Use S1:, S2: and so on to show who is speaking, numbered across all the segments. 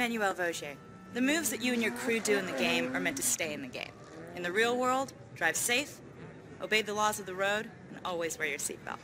S1: Emmanuelle Vaugier. The moves that you and your crew do in the game are meant to stay in the game. In the real world, drive safe, obey the laws of the road, and always wear your seatbelt.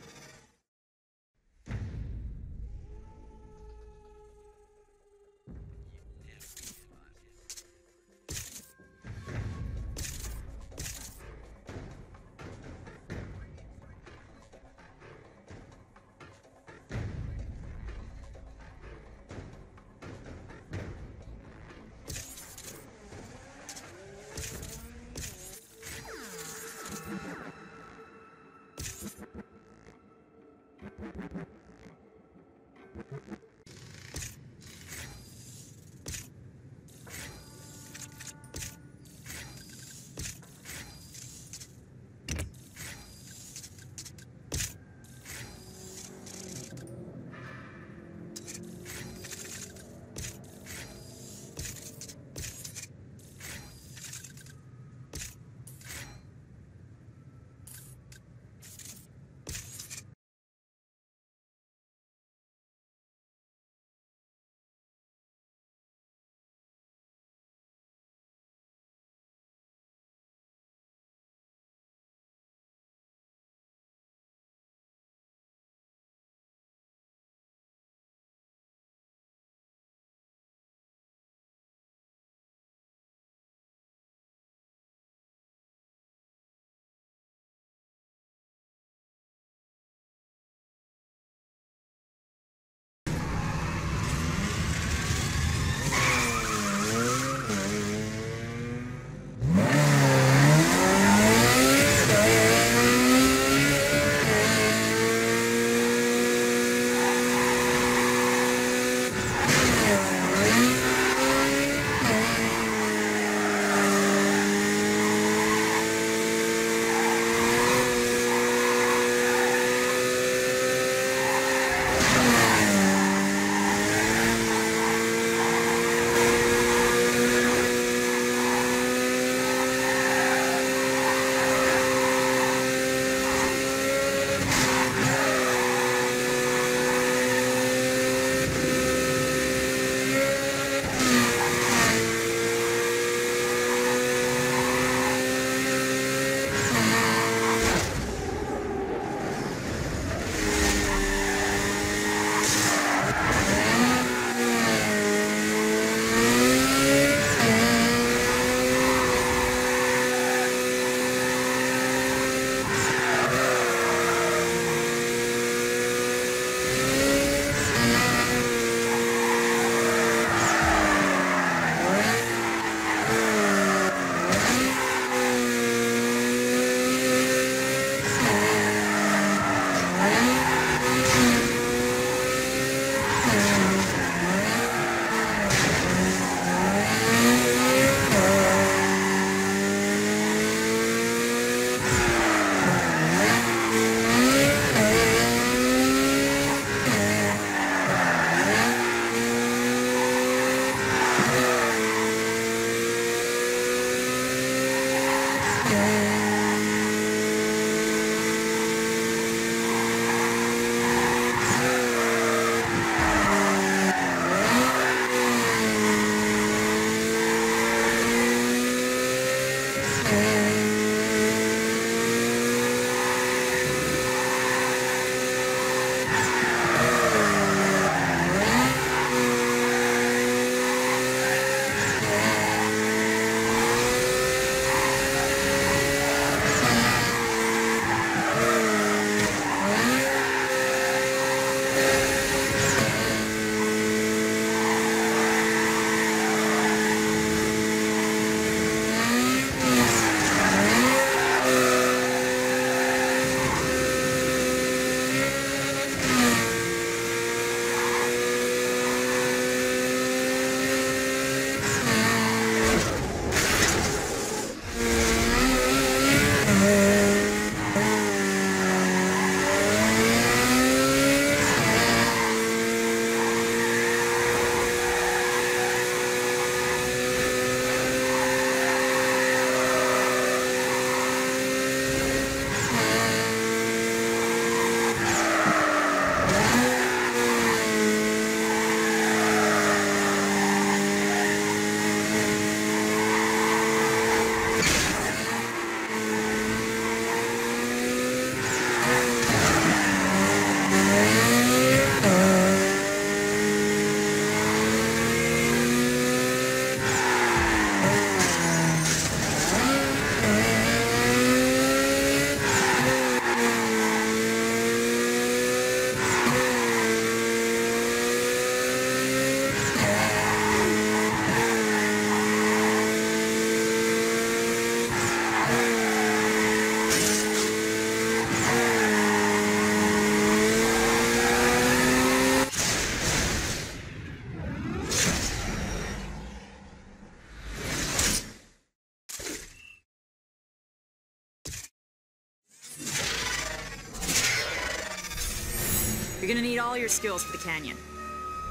S1: All your skills for the canyon.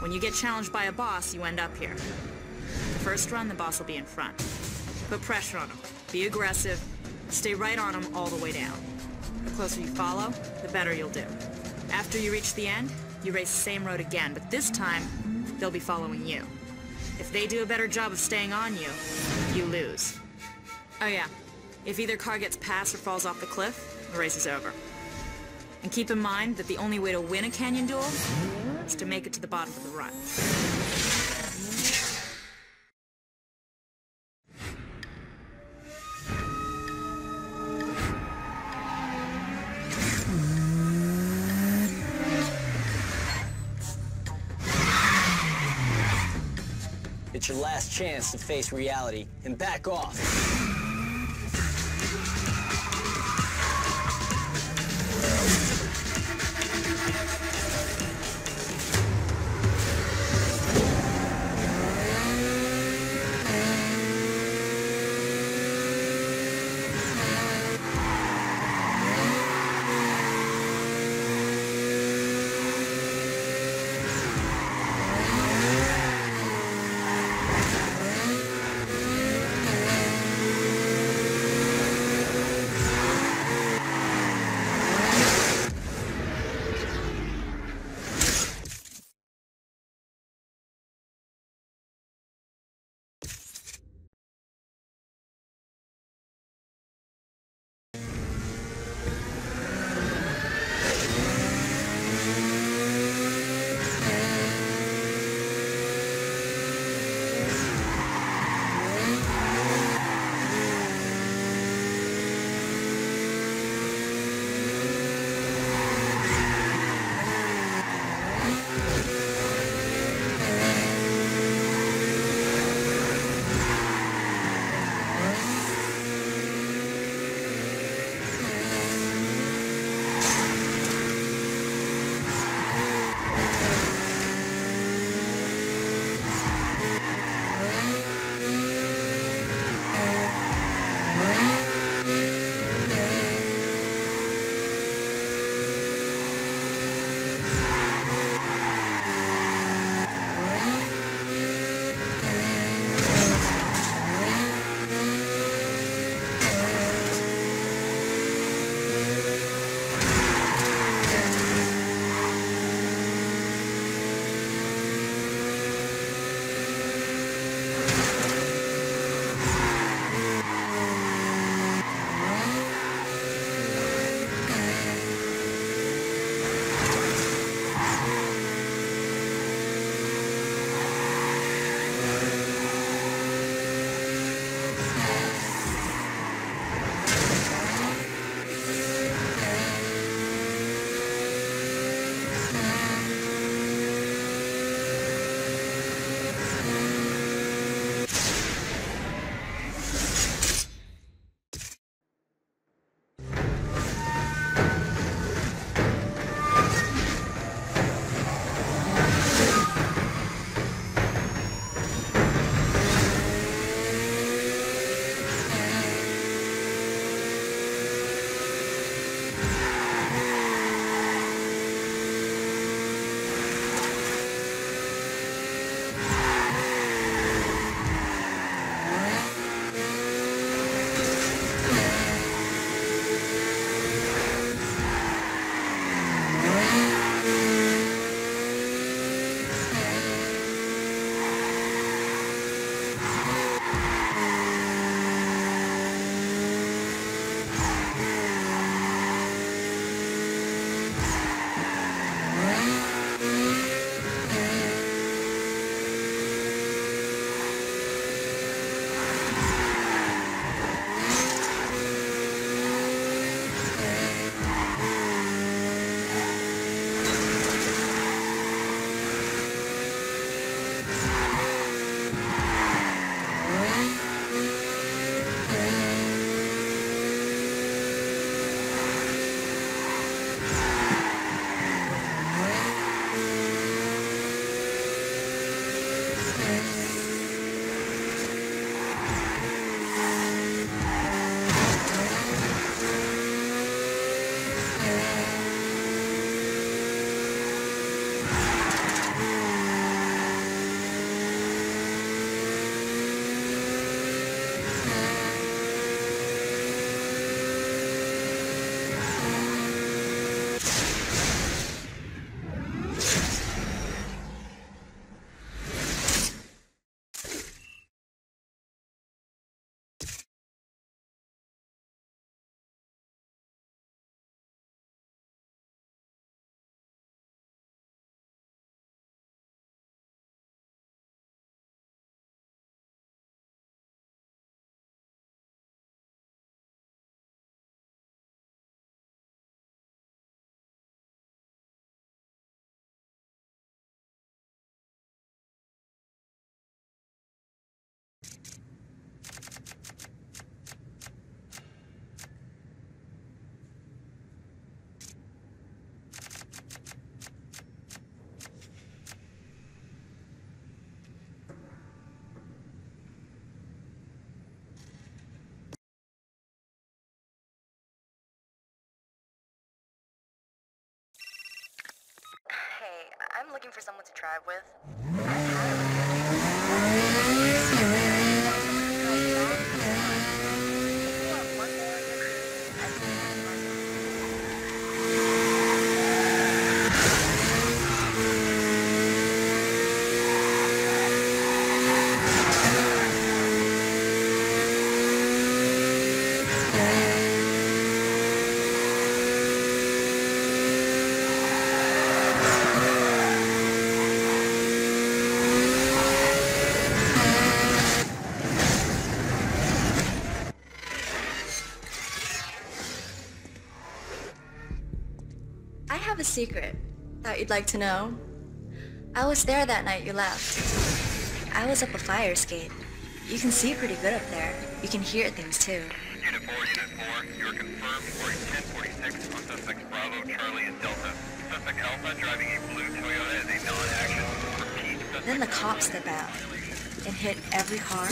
S1: When you get challenged by a boss, you end up here. The first run, the boss will be in front. Put pressure on him. Be aggressive. Stay right on him all the way down. The closer you follow, the better you'll do. After you reach the end, you race the same road again, but this time, they'll be following you. If they do a better job of staying on you, you lose. Oh yeah, if either car gets past or falls off the cliff, the race is over. And keep in mind that the only way to win a canyon duel is to make it to the bottom of the run.
S2: It's your last chance to face reality and back off.
S3: I'm looking for someone to drive with.
S4: Secret. Thought you'd like to know. I was there that night you left. I was up a fire escape. You can see pretty good up there. You can hear things too.
S5: Unit 4, Unit 4, you're confirmed for 1046 on Bravo, Charlie, and Delta. Suspect Alpha driving a blue Toyota is a non-action.
S4: Then the cops step out and hit every car.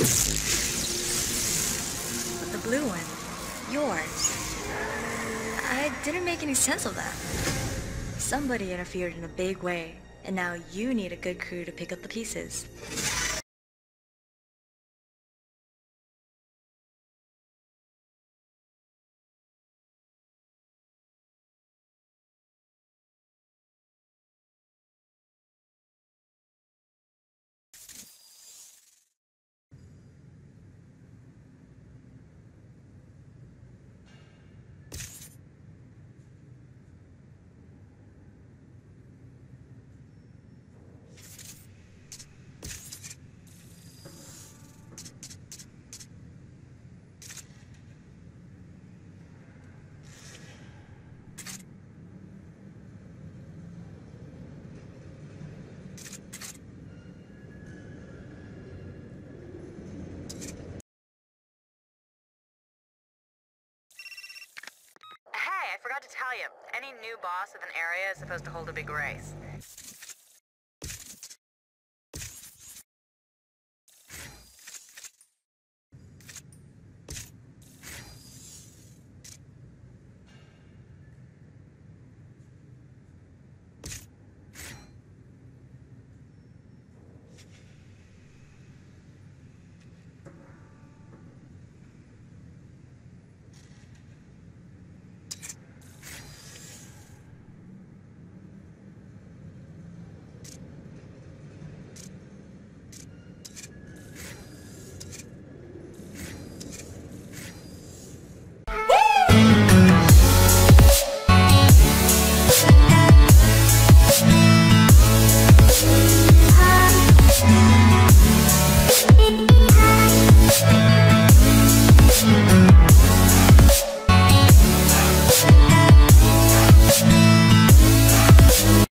S4: But the blue one, yours. I didn't make any sense of that. Somebody interfered in a big way, and now you need a good crew to pick up the pieces.
S3: Hey, I forgot to tell you. Any new boss of an area is supposed to hold a big race.